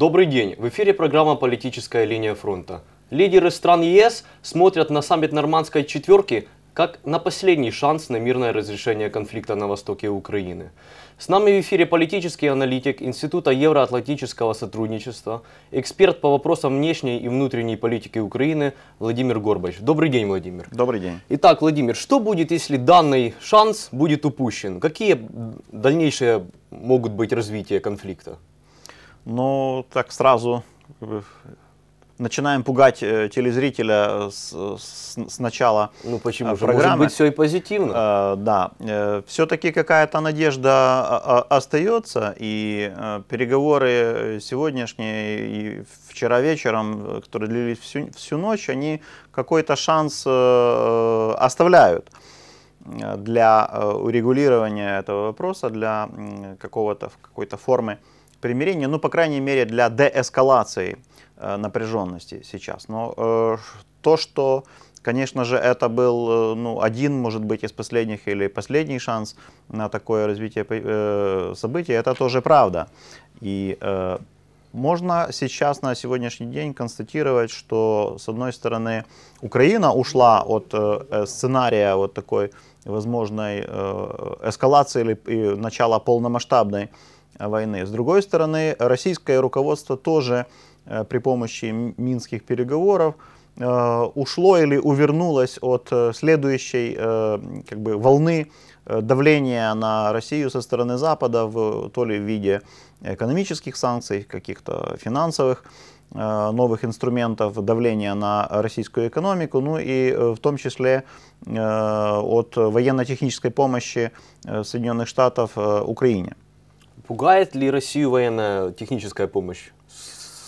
Добрый день. В эфире программа «Политическая линия фронта». Лидеры стран ЕС смотрят на саммит нормандской четверки как на последний шанс на мирное разрешение конфликта на востоке Украины. С нами в эфире политический аналитик Института евроатлантического сотрудничества, эксперт по вопросам внешней и внутренней политики Украины Владимир Горбач. Добрый день, Владимир. Добрый день. Итак, Владимир, что будет, если данный шанс будет упущен? Какие дальнейшие могут быть развития конфликта? Ну, так сразу начинаем пугать э, телезрителя с, с, с начала Ну почему э, же? программы. Может быть все и позитивно? Э, да, э, все-таки какая-то надежда а, а, остается, и э, переговоры сегодняшние и вчера вечером, э, которые длились всю, всю ночь, они какой-то шанс э, оставляют э, для э, урегулирования этого вопроса, для какого-то какой-то формы примирения, ну, по крайней мере, для деэскалации э, напряженности сейчас. Но э, то, что, конечно же, это был э, ну, один, может быть, из последних или последний шанс на такое развитие событий, это тоже правда. И можно сейчас на сегодняшний день констатировать, что с одной стороны Украина ушла от э, сценария вот такой возможной э, эскалации или начала полномасштабной войны. С другой стороны, российское руководство тоже э, при помощи минских переговоров э, ушло или увернулось от э, следующей как бы, волны давления на Россию со стороны Запада, в, то ли в виде экономических санкций, каких-то финансовых новых инструментов давления на российскую экономику, ну и в том числе от военно-технической помощи Соединенных Штатов Украине. Пугает ли Россию военная техническая помощь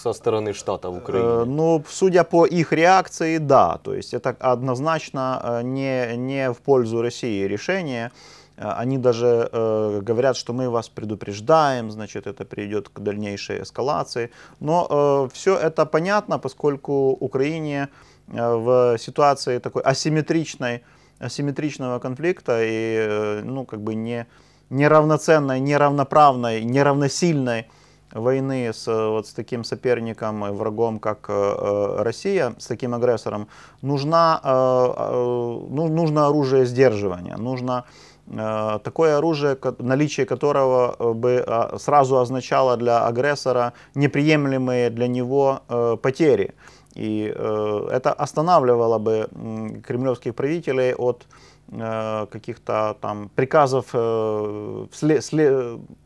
со стороны штата в Украине? Э, ну, судя по их реакции, да. То есть это однозначно э, не, не в пользу России решение. Э, они даже э, говорят, что мы вас предупреждаем, значит, это приведет к дальнейшей эскалации. Но э, все это понятно, поскольку Украине э, в ситуации такой асимметричной, асимметричного конфликта и, ну, как бы не неравноценной, неравноправной, неравносильной войны с, вот, с таким соперником и врагом, как э, э Россия, с таким агрессором, нужна, э, э, ну, нужно оружие сдерживания, нужно э, такое оружие, наличие которого э, бы э, сразу означало для агрессора неприемлемые для него э, потери. И э, это останавливало бы э, кремлевских правителей от Э, каких-то там приказов э, след,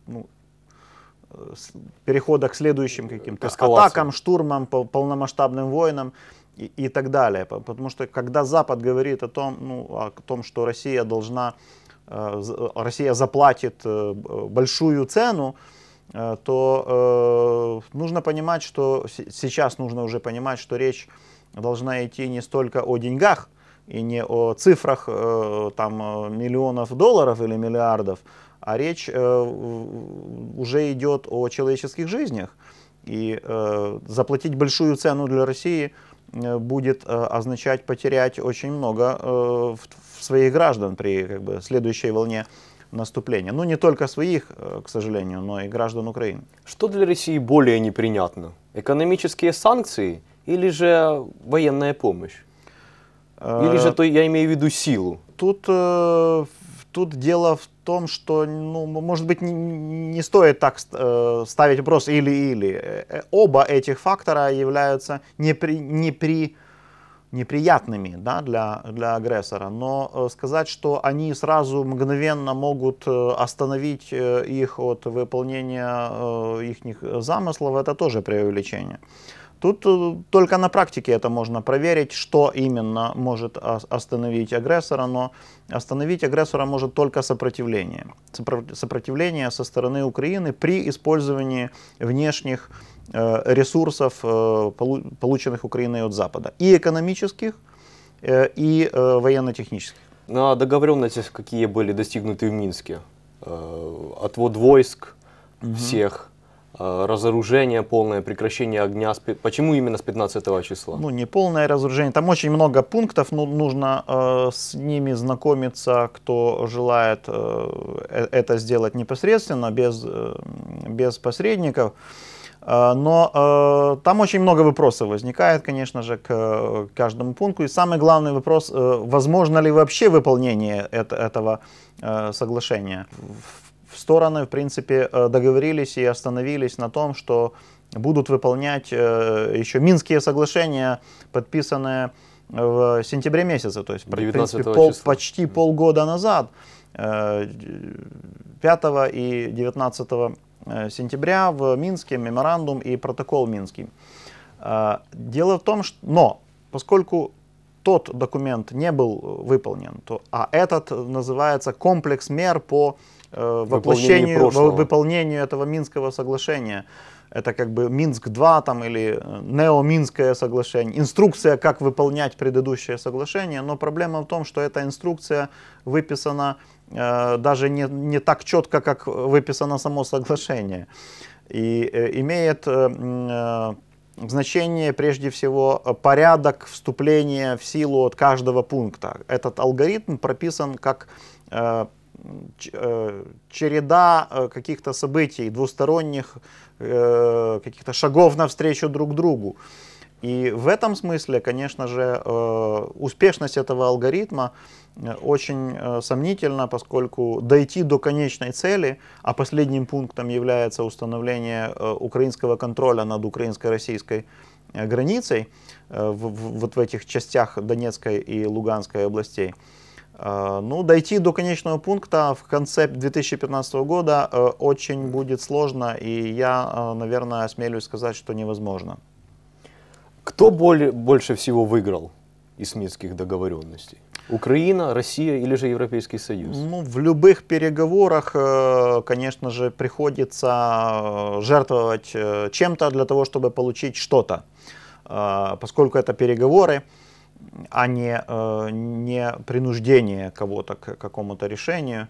ну, перехода к следующим каким-то атакам, штурмам, полномасштабным войнам и, и так далее. Потому что когда Запад говорит о том, ну, о том что Россия должна, э, Россия заплатит большую цену, то э, нужно понимать, что сейчас нужно уже понимать, что речь должна идти не столько о деньгах, и не о цифрах э, там, э, миллионов долларов или миллиардов, а речь э, уже идет о человеческих жизнях. И заплатить большую цену для России будет означать потерять очень много в своих граждан при как бы, следующей волне наступления. Ну, не только своих, к сожалению, но и граждан Украины. Что для России более непринятно? Экономические санкции или же военная помощь? Или же то я имею в виду силу? Тут, э, тут дело в том, что, ну, может быть, не, не стоит так э, ставить вопрос или-или. Э, оба этих фактора являются непри, непри, неприятными да, для, для агрессора, но сказать, что они сразу мгновенно могут остановить их от выполнения их замыслов, это тоже преувеличение. Тут э, только на практике это можно проверить, что именно может остановить агрессора, но остановить агрессора может только сопротивление. Сопротивление со стороны Украины при использовании внешних э, ресурсов, э, полученных Украиной от Запада, и экономических, и военно-технических. Ну а договоренности какие были достигнуты в Минске? Отвод войск всех разоружение полное, прекращение огня. Почему именно с 15 числа? Ну, не полное разоружение. Там очень много пунктов, но нужно э, с ними знакомиться, кто желает э, э это сделать непосредственно, без, э, без посредников. Э, но э, там очень много вопросов возникает, конечно же, к э, каждому пункту. И самый главный вопрос, э, возможно ли вообще выполнение это, этого э, соглашения. В стороны, в принципе, э, договорились и остановились на том, что будут выполнять э, еще Минские соглашения, подписанные в сентябре месяце, то есть, в принципе, пол, почти полгода назад, 5 и 19 сентября в Минске меморандум и протокол Минский. Дело в том, что, но поскольку тот документ не был выполнен, то, а этот называется комплекс мер по э, воплощению, выполнению этого Минского соглашения, это как бы Минск-2 там, или э, Нео-Минское соглашение, инструкция, как выполнять предыдущее соглашение, но проблема в том, что эта инструкция выписана э, даже не, не так четко, как выписано само соглашение. И э, имеет э, э значение прежде всего порядок вступления в силу от каждого пункта. Этот алгоритм прописан как э, э череда э, каких-то событий двусторонних Э, каких-то шагов навстречу друг другу. И в этом смысле, конечно же, э, успешность этого алгоритма э, очень сомнительна, поскольку дойти до конечной цели, а последним пунктом является установление украинского контроля над украинско-российской границей, вот в этих частях Донецкой и Луганской областей, ну, дойти до конечного пункта в конце 2015 года э, очень будет сложно, и я, э, наверное, осмелюсь сказать, что невозможно. Кто более, больше всего выиграл из минских договоренностей? Украина, Россия или же Европейский Союз? Ну, в любых переговорах, э, конечно же, приходится жертвовать чем-то для того, чтобы получить что-то. Поскольку это переговоры, а не, э, не принуждение кого-то к какому-то решению.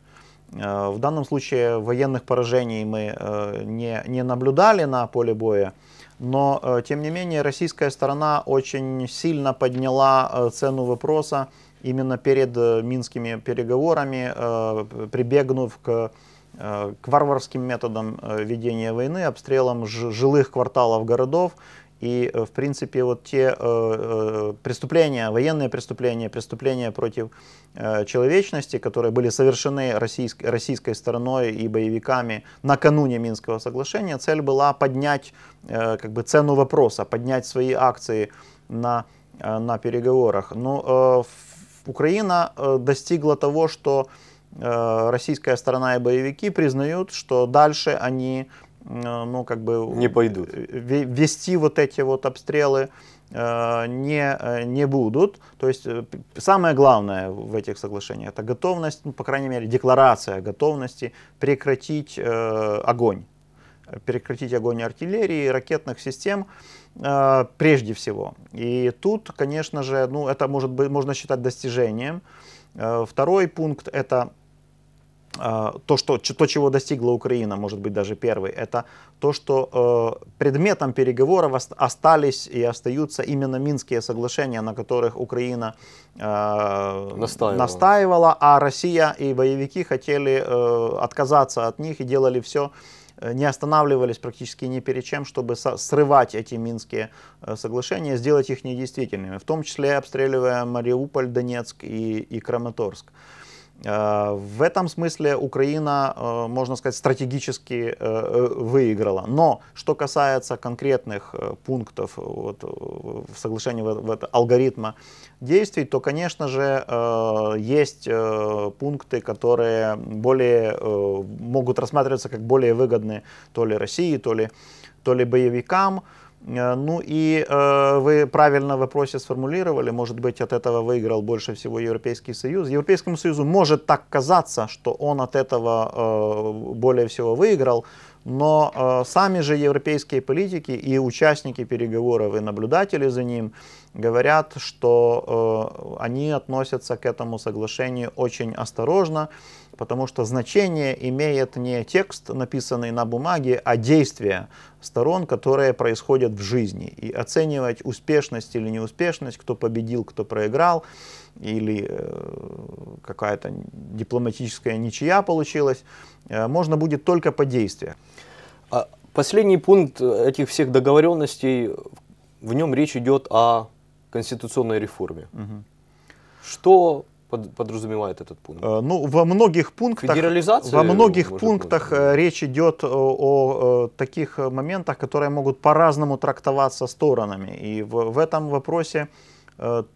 Э, в данном случае военных поражений мы э, не, не наблюдали на поле боя, но тем не менее российская сторона очень сильно подняла цену вопроса именно перед минскими переговорами, прибегнув к к варварским методам ведения войны, обстрелам жилых кварталов городов и, э, в принципе, вот те э, э, преступления, военные преступления, преступления против человечности, которые были совершены российской, российской стороной и боевиками накануне Минского соглашения, цель была поднять как бы цену вопроса, поднять свои акции на, на переговорах. Но э, Украина достигла того, что российская сторона и боевики признают, что дальше они ну, как бы... Не пойдут. Вести вот эти вот обстрелы э, не, э, не будут. То есть самое главное в этих соглашениях это готовность, ну, по крайней мере, декларация готовности прекратить э, огонь. Прекратить огонь артиллерии, ракетных систем э, прежде всего. И тут, конечно же, ну, это может быть, можно считать достижением. Э, второй пункт это то, что, то, чего достигла Украина, может быть даже первый, это то, что э, предметом переговоров остались и остаются именно Минские соглашения, на которых Украина э, настаивала. настаивала, а Россия и боевики хотели э, отказаться от них и делали все, э, не останавливались практически ни перед чем, чтобы срывать эти Минские э, соглашения, сделать их недействительными, в том числе обстреливая Мариуполь, Донецк и, и Краматорск. Э, в этом смысле Украина, э, можно сказать, стратегически э, выиграла. Но что касается конкретных пунктов вот, в соглашении в, в алгоритма действий, то, конечно же, есть пункты, которые более, могут рассматриваться как более выгодные то ли России, то ли, то ли боевикам. Э, ну и э, вы правильно в вопросе сформулировали, может быть, от этого выиграл больше всего Европейский Союз. Европейскому Союзу может так казаться, что он от этого э, более всего выиграл, но э, сами же европейские политики и участники переговоров и наблюдатели за ним говорят, что э, они относятся к этому соглашению очень осторожно, потому что значение имеет не текст, написанный на бумаге, а действия сторон, которые происходят в жизни. И оценивать успешность или неуспешность, кто победил, кто проиграл, или э, какая-то дипломатическая ничья получилась, э, можно будет только по действиям. А Последний пункт этих всех договоренностей, в нем речь идет о конституционной реформе. Мгм. Что под- подразумевает этот пункт? Э, Ну, во многих пунктах, во многих пунктах э, речь идет о, о, э, таких моментах, которые могут по-разному трактоваться сторонами. И в, в этом вопросе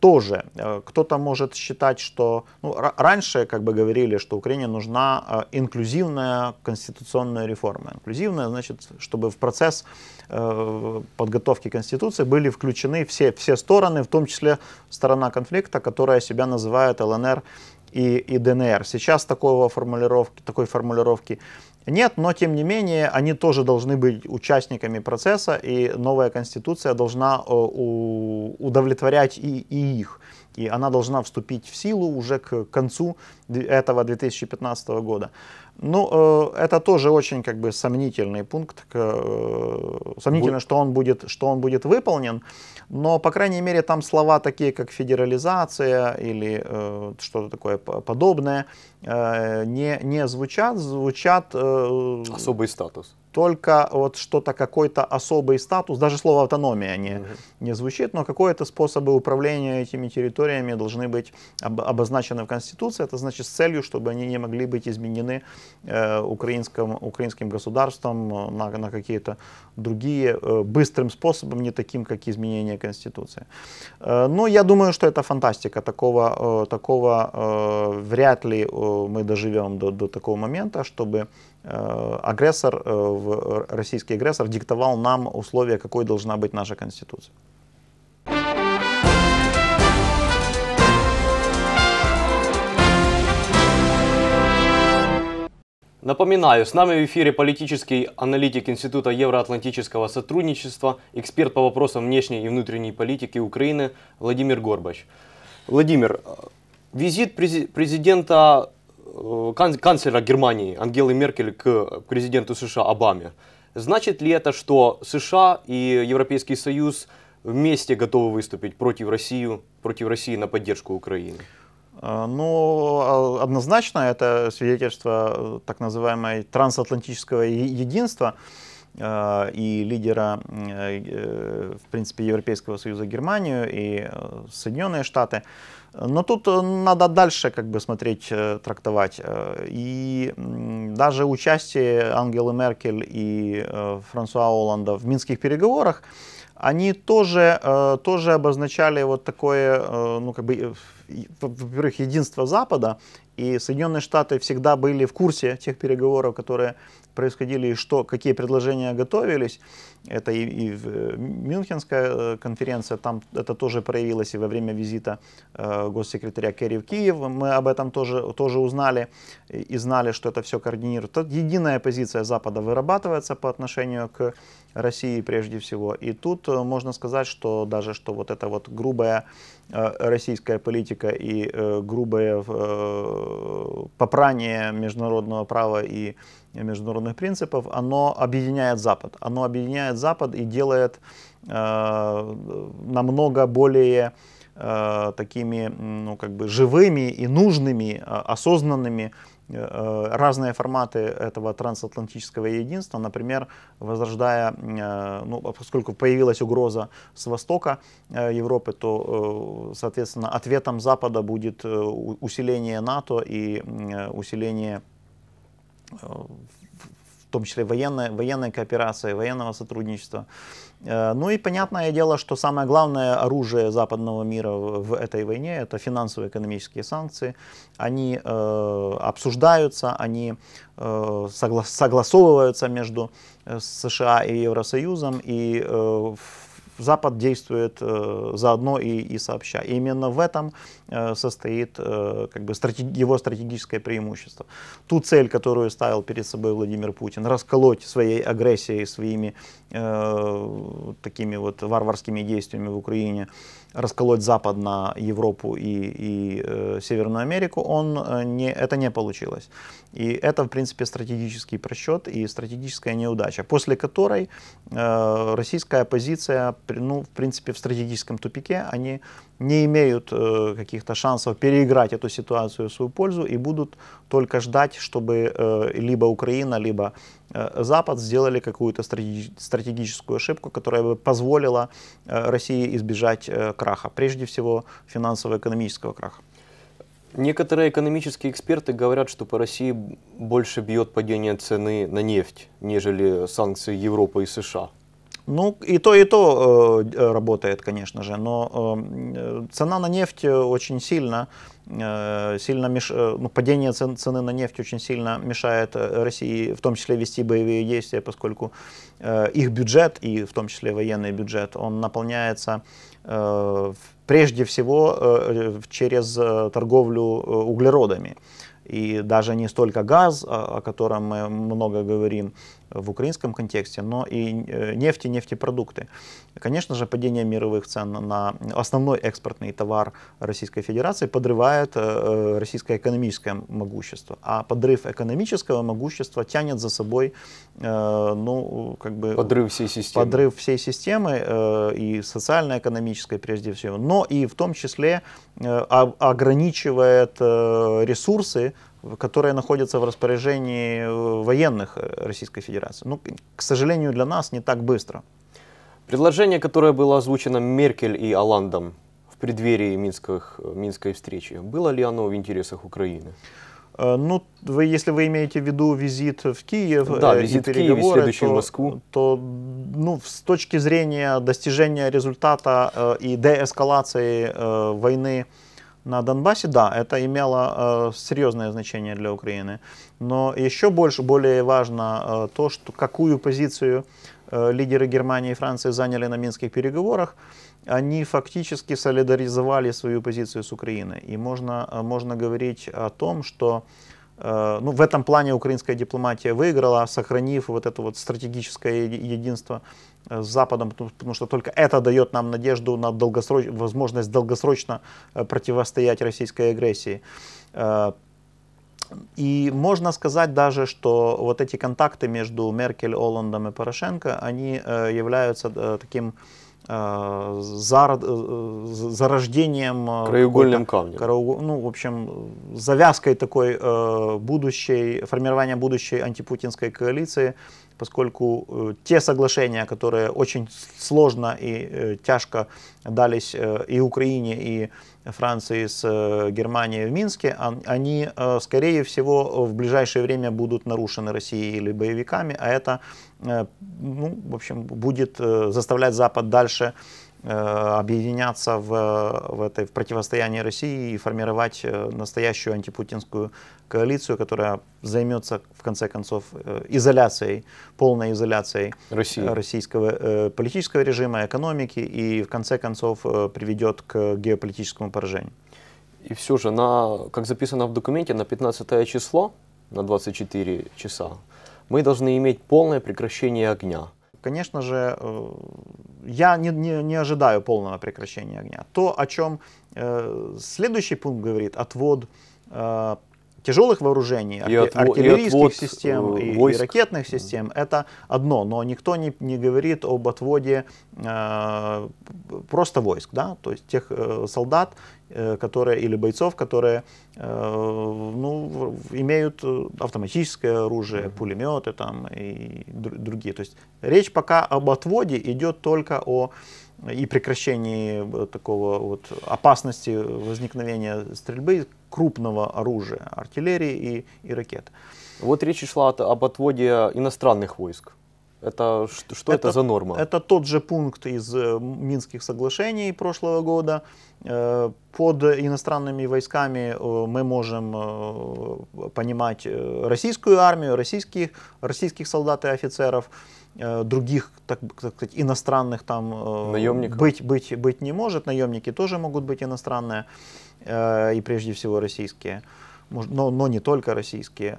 тоже э, кто-то может считать, что ну, ра- раньше как бы говорили, что Украине нужна э, инклюзивная конституционная реформа. Инклюзивная значит, чтобы в процесс э, подготовки конституции были включены все, все стороны, в том числе сторона конфликта, которая себя называет ЛНР и, и ДНР. Сейчас такого формулировки, такой формулировки нет, но тем не менее они тоже должны быть участниками процесса, и новая конституция должна э, удовлетворять и, и их. И она должна вступить в силу уже к концу этого 2015 года. Ну, э, это тоже очень как бы сомнительный пункт. э, Сомнительно, что он будет, что он будет выполнен. Но, по крайней мере, там слова такие, как федерализация или э, что-то такое по- подобное, не, не звучат. Звучат Особый статус. Только вот что-то, какой-то особый статус, даже слово автономия не, не звучит, но какие-то способы управления этими территориями должны быть об- обозначены в Конституции. Это значит с целью, чтобы они не могли быть изменены э, украинским, украинским государством э, на, на какие-то другие э, быстрым способом, не таким, как изменение Конституции. Э, но я думаю, что это фантастика. Такого, э, такого э, вряд ли э, мы доживем до, до такого момента, чтобы агрессор, э, российский агрессор диктовал нам условия, какой должна быть наша Конституция. Напоминаю, с нами в эфире политический аналитик Института Евроатлантического сотрудничества, эксперт по вопросам внешней и внутренней политики Украины Владимир Горбач. Владимир, э, визит прези- президента, э, канцлера Германии Ангелы Меркель к президенту США Обаме, значит ли это, что США и Европейский Союз вместе готовы выступить против России, против России на поддержку Украины? Э, Ну, а, однозначно это свидетельство э, так называемой трансатлантического единства э, и лидера, э, э, в принципе, Европейского Союза Германию и э, Соединенные Штаты. Но тут э, надо дальше как бы смотреть, э, трактовать. Э, И даже участие Ангелы Меркель и э, Франсуа Оланда в минских переговорах, они тоже, э, тоже обозначали вот такое, э, ну, как бы, э, во-первых, единство Запада, и Соединенные Штаты всегда были в курсе тех переговоров, которые происходили, и что, какие предложения готовились. Это и, и в, э, Мюнхенская э, конференция, там это тоже проявилось и во время визита э, госсекретаря Керри в Киев. Мы об этом тоже, тоже узнали и, знали, что это все координирует. Тут единая позиция Запада вырабатывается по отношению к России прежде всего. И тут э, можно сказать, что даже что вот эта вот грубая э, российская политика и э, грубое э, попрание международного права и международных принципов, оно объединяет Запад. Оно объединяет Запад и делает э, намного более э, такими ну, как бы живыми и нужными, э, осознанными э, разные форматы этого трансатлантического единства, например, возрождая, э, ну, поскольку появилась угроза с востока э, Европы, то, э, соответственно, ответом Запада будет э, усиление НАТО и э, усиление э, в том числе военной, военной кооперации, военного сотрудничества. Э, Ну и понятное дело, что самое главное оружие западного мира в этой войне это финансово-экономические санкции. Они э, обсуждаются, они э, согла- согласовываются между э, США и Евросоюзом, и э, Запад действует э, заодно и, и сообща. И именно в этом э, состоит э, как бы стратег- его стратегическое преимущество. Ту цель, которую ставил перед собой Владимир Путин, расколоть своей агрессией, своими э, такими вот варварскими действиями в Украине, расколоть Запад на Европу и, и э, Северную Америку, он, э, не, это не получилось. И это, в принципе, стратегический просчет и стратегическая неудача, после которой э, российская оппозиция, ну, в принципе, в стратегическом тупике, они не имеют э, каких-то шансов переиграть эту ситуацию в свою пользу и будут только ждать, чтобы э, либо Украина, либо э, Запад сделали какую-то стратегическую ошибку, которая бы позволила э, России избежать э, краха, прежде всего финансово-экономического краха. Некоторые экономические эксперты говорят, что по России больше бьет падение цены на нефть, нежели санкции Европы и США. Ну, и то, и то э, работает, конечно же, но э, цена на нефть очень сильно, э, сильно меш... Э, ну, падение цен, цены на нефть очень сильно мешает э, России, в том числе вести боевые действия, поскольку э, их бюджет, и в том числе военный бюджет, он наполняется э, прежде всего э, через э, торговлю э, углеродами. И даже не столько газ, о котором мы много говорим, в украинском контексте, но и э, нефть и нефтепродукты. Конечно же, падение мировых цен на основной экспортный товар Российской Федерации подрывает э, э, российское экономическое могущество. А подрыв экономического могущества тянет за собой ну, как бы, подрыв всей системы, подрыв всей системы и социально-экономической прежде всего, но и в том числе ограничивает ресурсы которые находятся в распоряжении э, военных э, Российской Федерации. Ну, к сожалению, для нас не так быстро. Предложение, которое было озвучено Меркель и Оландом в преддверии Минских, Минской встречи, было ли оно в интересах Украины? Э, ну, вы, если вы имеете в виду визит в Киев да, визит в Киев и следующий то, в Москву, то ну, с точки зрения достижения результата э, и деэскалации э, войны на Донбассе, да, это имело э, серьезное значение для Украины. Но еще больше, более важно э, то, что какую позицию э, лидеры Германии и Франции заняли на минских переговорах. Они фактически солидаризовали свою позицию с Украиной. И можно, э, можно говорить о том, что э, ну, в этом плане украинская дипломатия выиграла, сохранив вот это вот стратегическое единство с Западом, потому что только это дает нам надежду на долгосроч... возможность долгосрочно э, противостоять российской агрессии. Э, и можно сказать даже, что вот эти контакты между Меркель, Оландом и Порошенко, они э, являются таким зарождением... Краеугольным камнем. Ну, в общем, завязкой такой будущей, формирования будущей антипутинской коалиции, поскольку э, те соглашения, которые очень сложно и э, тяжко дались э, и Украине, и Франции с Германией в Минске, они, скорее всего, в ближайшее время будут нарушены Россией или боевиками, а это, ну, в общем, будет заставлять Запад дальше объединяться в, в, этой, в противостоянии России и формировать настоящую антипутинскую коалицию, которая займется в конце концов э, изоляцией, полной изоляцией России. российского э, политического режима, экономики и в конце концов э, приведет к геополитическому поражению. И все же, на, как записано в документе, на 15 число, на 24 часа, мы должны иметь полное прекращение огня. Конечно же, я не, не, не ожидаю полного прекращения огня. То, о чем следующий пункт говорит, отвод тяжелых вооружений, и отво- артиллерийских и систем э, и, и ракетных систем, это одно, но никто не, не говорит об отводе э, просто войск, да, то есть тех э, солдат, э, которые или бойцов, которые э, ну, имеют автоматическое оружие, пулеметы там и др- другие. То есть речь пока об отводе идет только о и прекращении э, такого вот опасности возникновения стрельбы крупного оружия, артиллерии и, и ракет. Вот речь шла об отводе иностранных войск. Это что, это, это за норма? Это тот же пункт из э, Минских соглашений прошлого года. Э, под иностранными войсками мы можем понимать российскую армию, российских, российских солдат и офицеров. Э, других, так, так сказать, иностранных там э, Наемников. быть, быть, быть не может. Наемники тоже могут быть иностранные э, и прежде всего российские но, но не только российские.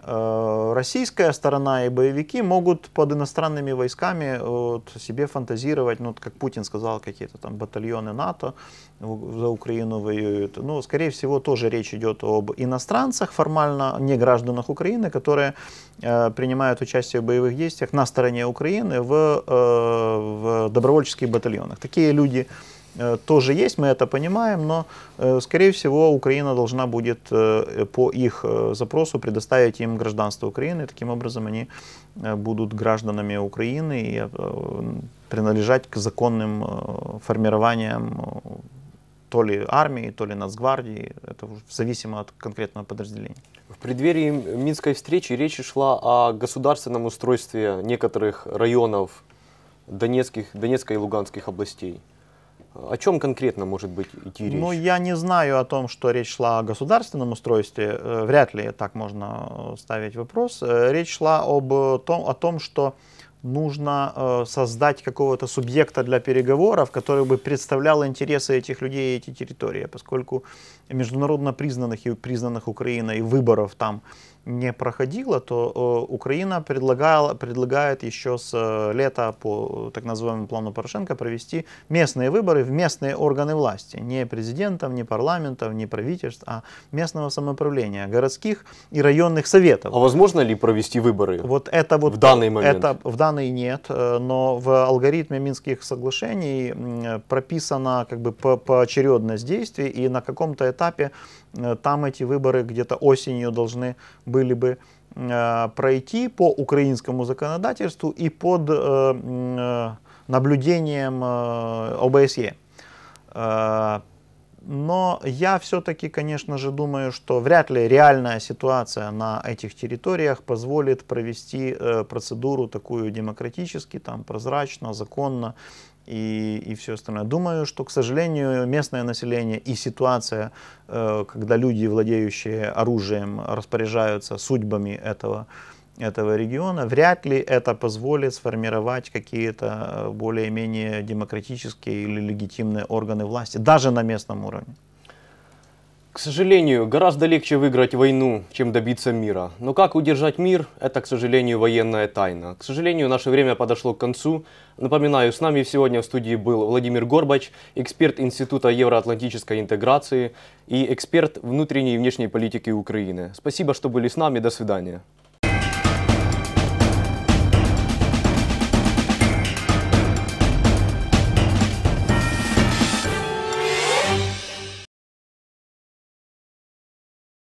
Российская сторона и боевики могут под иностранными войсками вот, себе фантазировать, ну, как Путин сказал, какие-то там батальоны НАТО за Украину воюют. Ну, скорее всего, тоже речь идет об иностранцах, формально не гражданах Украины, которые э, принимают участие в боевых действиях на стороне Украины в, э, в добровольческих батальонах. Такие люди э, тоже есть, мы это понимаем, но, э, скорее всего, Украина должна будет э, по их э, запросу предоставить им гражданство Украины. Таким образом, они э, будут гражданами Украины и э, принадлежать к законным э, формированиям э, то ли армии, то ли нацгвардии. Это зависимо от конкретного подразделения. В преддверии Минской встречи речь шла о государственном устройстве некоторых районов Донецких, Донецкой и Луганских областей. О чем конкретно может быть идти речь? Ну, я не знаю о том, что речь шла о государственном устройстве. Э, Вряд ли так можно э, ставить вопрос. Э, Речь шла об том, о том, что нужно создать какого-то субъекта для переговоров, который бы представлял интересы этих людей и эти территории, поскольку международно признанных и признанных Украиной выборов там не проходило, то э, Украина предлагала, предлагает еще с э, лета по э, так называемому плану Порошенко провести местные выборы в местные органы власти. Не президентов, не парламентов, не правительств, а местного самоуправления, городских и районных советов. А возможно ли провести выборы? Вот это вот В данный момент? Это в данный нет, э, но в алгоритме Минских соглашений м, прописана как бы по- поочередность действий, и на каком-то этапе э, там эти выборы где-то осенью должны были бы э, пройти по украинскому законодательству и под э, э, наблюдением э, ОБСЕ. Э, но я все-таки, конечно же, думаю, что вряд ли реальная ситуация на этих территориях позволит провести э, процедуру такую демократически, там, прозрачно, законно и, и все остальное. Думаю, что, к сожалению, местное население и ситуация, э, когда люди, владеющие оружием, распоряжаются судьбами этого, этого региона, вряд ли это позволит сформировать какие-то э, более-менее демократические или легитимные органы власти, даже на местном уровне. К сожалению, гораздо легче выиграть войну, чем добиться мира. Но как удержать мир, это, к сожалению, военная тайна. К сожалению, наше время подошло к концу. Напоминаю, с нами сегодня в студии был Владимир Горбач, эксперт Института евроатлантической интеграции и эксперт внутренней и внешней политики Украины. Спасибо, что были с нами. До свидания.